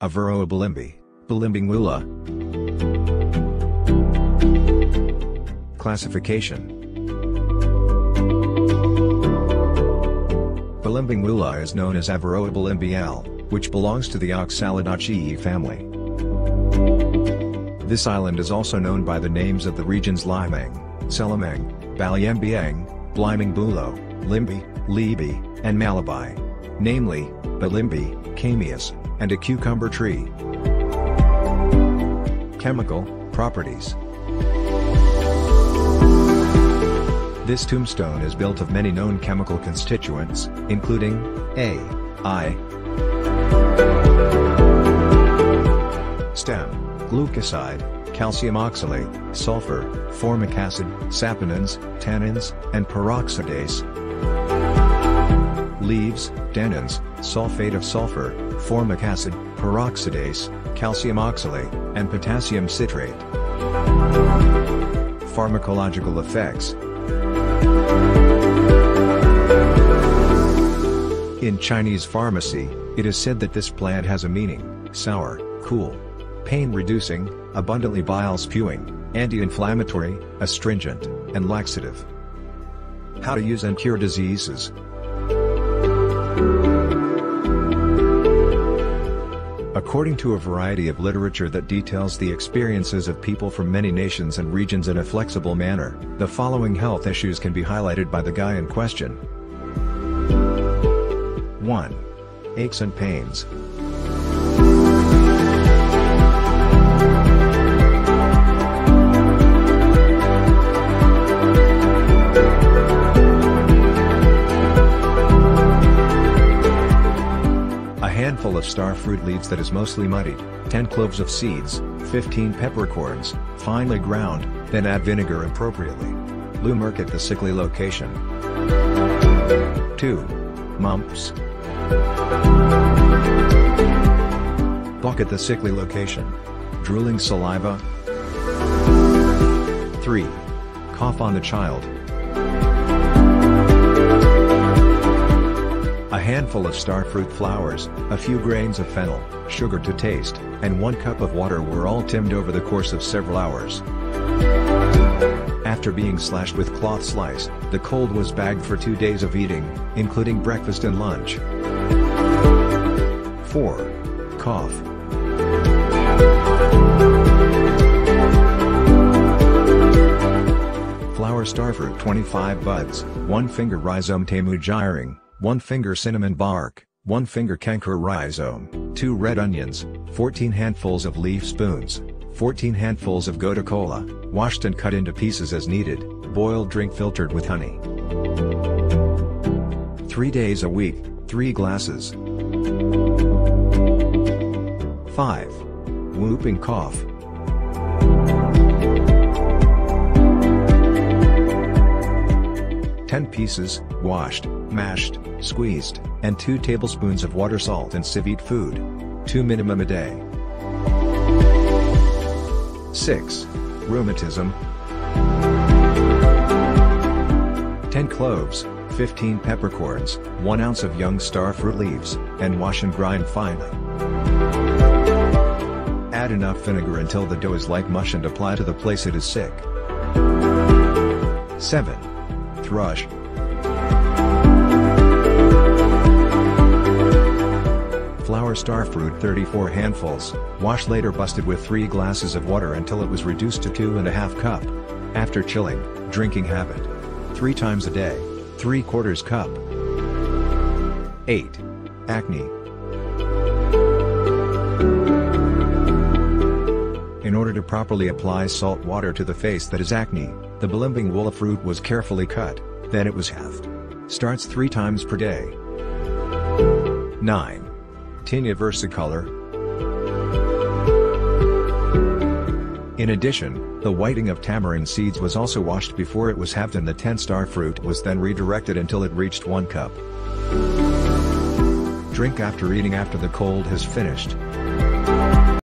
Averroa Bilimbi, Balimbingula. Classification Belimbing Wuluh is known as Averroa balimbiale, which belongs to the Oxalidaceae family. This island is also known by the names of the regions Limeng, Selemeng, Baliembieng, Blimingbulo, Limbi, Libi, and Malibi. Namely, Bilimbi, Kamias, and a cucumber tree. Chemical properties This tombstone is built of many known chemical constituents, including A, I, stem, glucoside, calcium oxalate, sulfur, formic acid, saponins, tannins, and peroxidase. Leaves, tannins, sulfate of sulfur, formic acid, peroxidase, calcium oxalate, and potassium citrate. Pharmacological effects In Chinese pharmacy, it is said that this plant has a meaning, sour, cool, pain-reducing, abundantly bile-spewing, anti-inflammatory, astringent, and laxative. How to use and cure diseases According to a variety of literature that details the experiences of people from many nations and regions in a flexible manner, the following health issues can be highlighted by the guy in question. 1. Aches and pains. Handful of starfruit leaves that is mostly muddied, 10 cloves of seeds, 15 peppercorns, finely ground, then add vinegar appropriately. Lumerk at the sickly location. 2. Mumps. Buck at the sickly location. Drooling saliva. 3. Cough on the child. Handful of starfruit flowers, a few grains of fennel, sugar to taste, and one cup of water were all tinned over the course of several hours. After being slashed with cloth slice, the cold was bagged for two days of eating, including breakfast and lunch. 4. Cough. Flower starfruit 25 buds, 1 finger rhizome temu giring, 1 finger cinnamon bark, 1 finger canker rhizome, 2 red onions, 14 handfuls of leaf spoons, 14 handfuls of gotu kola, washed and cut into pieces as needed, boiled drink filtered with honey. 3 days a week, 3 glasses. 5. Whooping cough. 10 pieces, washed, mashed, squeezed, and 2 tablespoons of water salt and civet food. 2 minimum a day. 6. Rheumatism 10 cloves, 15 peppercorns, 1 ounce of young star fruit leaves, and wash and grind finely. Add enough vinegar until the dough is like mush and apply to the place it is sick. 7 thrush. Flower starfruit 34 handfuls, wash later busted with 3 glasses of water until it was reduced to 2.5 cup. After chilling, drinking habit. 3 times a day, 3 quarters cup. 8. Acne. In order to properly apply salt water to the face that is acne, the Belimbing Wuluh fruit was carefully cut, then it was halved. Starts three times per day. 9. Tinea versicolor. In addition, the whiting of tamarind seeds was also washed before it was halved and the 10-star fruit was then redirected until it reached 1 cup. Drink after eating after the cold has finished.